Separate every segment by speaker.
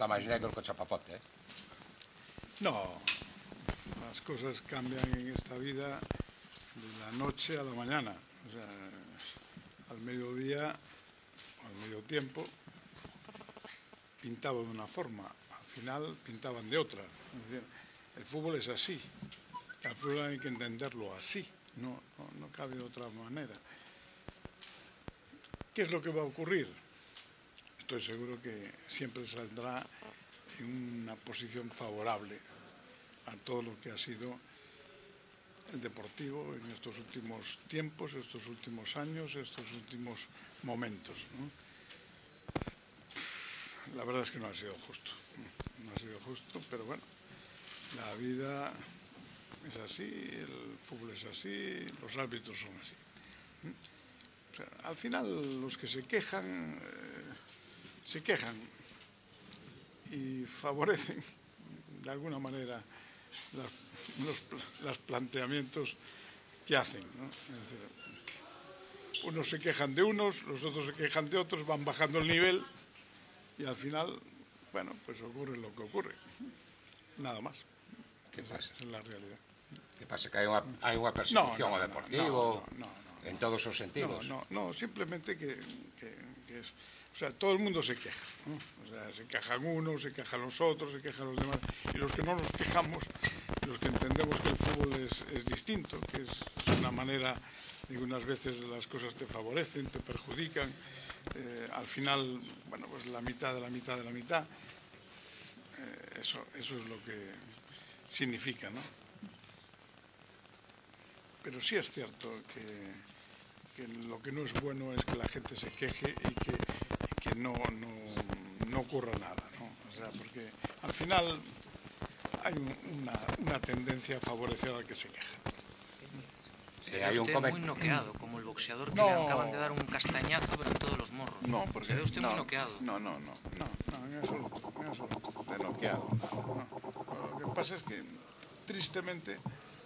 Speaker 1: está máis negro que chapapote?
Speaker 2: No, las cosas cambian en esta vida de la noche a la mañana. Al mediodía, al medio tiempo, pintaban de una forma, al final pintaban de otra. Es decir, el fútbol es así, el fútbol hay que entenderlo así, no, no, no cabe de otra manera. ¿Qué es lo que va a ocurrir? Estoy seguro que siempre saldrá en una posición favorable a todo lo que ha sido el deportivo en estos últimos tiempos, estos últimos años, estos últimos momentos. La verdad es que no ha sido justo, no ha sido justo, pero bueno, la vida es así, el fútbol es así, los árbitros son así. Al final los que se quejan, eh, se quejan y favorecen de alguna manera las, los, planteamientos que hacen. ¿no? Es decir, unos se quejan de unos, los otros se quejan de otros, van bajando el nivel y al final, bueno, pues ocurre lo que ocurre. Nada más.
Speaker 1: Que
Speaker 2: Esa
Speaker 1: pasa?
Speaker 2: es la realidad.
Speaker 1: Que pasa que hai unha, hai unha persecución
Speaker 2: No, no, no,
Speaker 1: deportivo
Speaker 2: no, no, no,
Speaker 1: en todos os
Speaker 2: No,
Speaker 1: sentidos.
Speaker 2: no, no, simplemente que- que O sea, todo el mundo se queja. O sea, se quejan unos, se quejan los otros, se quejan los demás. Y los que no nos quejamos, los que entendemos que el fútbol es, distinto, que es, una manera de unas veces las cosas te favorecen, te perjudican. eh, al final, bueno, pues la mitad de la mitad de la mitad. Eh, eso, eso es lo que significa, ¿no? Pero sí es cierto que, que lo que no es bueno es que la gente se queje y que, y que no, no, no ocurra nada, ¿no? O sea, porque al final hay un- una, una tendencia a favorecer al que se queja.
Speaker 1: Sí,
Speaker 3: Se ve
Speaker 1: hai un
Speaker 3: usted muy noqueado, como el boxeador que
Speaker 2: No.
Speaker 3: le acaban de dar un castañazo pero en todos los morros.
Speaker 2: No, porque
Speaker 3: Se ve usted
Speaker 2: no,
Speaker 3: muy noqueado.
Speaker 2: No, no, no, no, no, en absoluto, en absoluto, de noqueado. no, no. Lo que pasa es que, tristemente,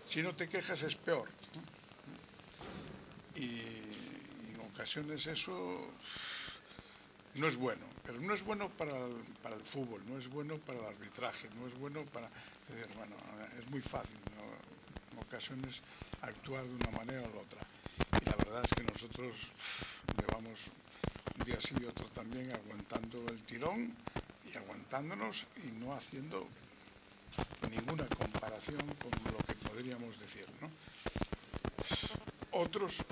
Speaker 2: si no te quejas es peor. ¿no? Y, ocasiones eso no es bueno, pero no es bueno para el, fútbol, no es bueno para el arbitraje, no es bueno para... Es decir, bueno, es muy fácil, en ocasiones actuar de una manera o la otra. Y la verdad es que nosotros llevamos un día sí y otro también aguantando el tirón y aguantándonos y no haciendo ninguna comparación con lo que podríamos decir. ¿no? Otros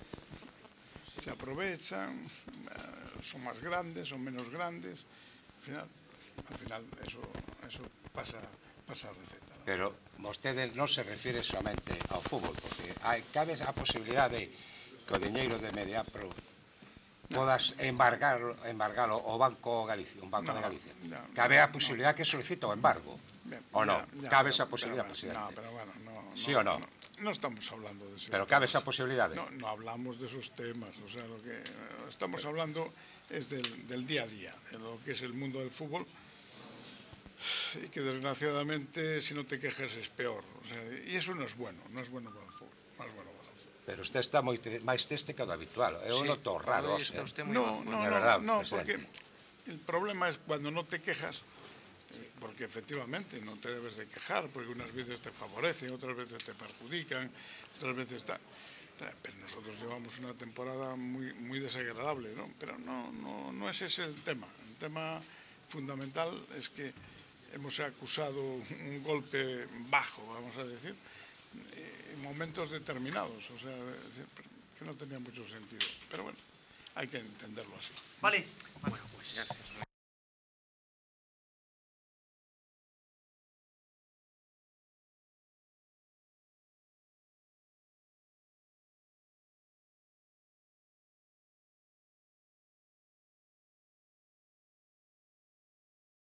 Speaker 2: se aprovechan, eh, son máis grandes, son menos grandes, al final, al final eso, eso pasa, pasa a receta. ¿no?
Speaker 1: Pero vostede non se refire somente ao fútbol, porque hai, cabe a posibilidade que o diñeiro de Mediapro podas embargar, embargalo ao Banco Galicia, un Banco
Speaker 2: No,
Speaker 1: de Galicia.
Speaker 2: no,
Speaker 1: cabe a
Speaker 2: no.
Speaker 1: posibilidade que solicita o embargo. O no? cabe esa posibilidad,
Speaker 2: pero,
Speaker 1: presidente.
Speaker 2: No, pero bueno, no,
Speaker 1: ¿Sí o no?
Speaker 2: No, estamos hablando de ese
Speaker 1: Pero cabe esa posibilidade.
Speaker 2: No, no hablamos de esos temas, o sea, lo que eh, estamos hablando es del, del día a día, de lo que es el mundo del fútbol y que desgraciadamente si no te quejas es peor. O sea, y eso no es bueno, no es bueno para el fútbol. No es bueno.
Speaker 1: pero usted está moi máis triste que o habitual. Eu
Speaker 3: sí,
Speaker 1: noto raro.
Speaker 3: Está
Speaker 1: eh?
Speaker 3: usted
Speaker 2: no, no, no,
Speaker 1: verdad,
Speaker 2: no, porque el problema es cuando no te quejas, eh, porque efectivamente no te debes de quejar, porque unas veces te favorecen, otras veces te perjudican, otras veces está Pero nosotros llevamos una temporada muy, muy desagradable, ¿no? Pero no, no, no es el tema. El tema fundamental es que hemos acusado un golpe bajo, vamos a decir, en momentos determinados, o sea, que no tenía mucho sentido. Pero bueno, hay que entenderlo así.
Speaker 3: Vale. Bueno.